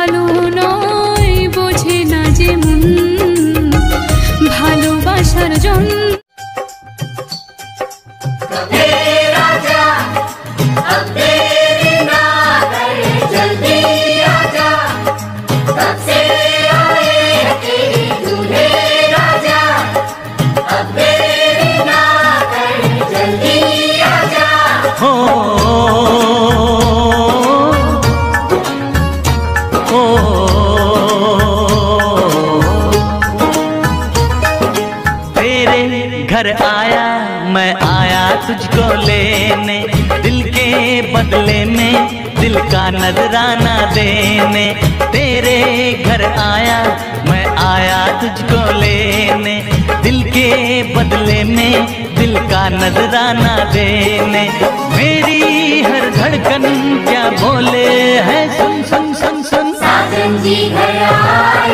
ভালো নয় বোঝে না যে মন। ভালোবাসার জন্য। तेरे घर आया, मैं आया तुझको लेने। दिल के बदले में, दिल का नजराना देने। तेरे घर आया, मैं आया तुझको लेने। दिल के बदले में, दिल का नजराना देने। मेरी हर धड़कन क्या बोले? गया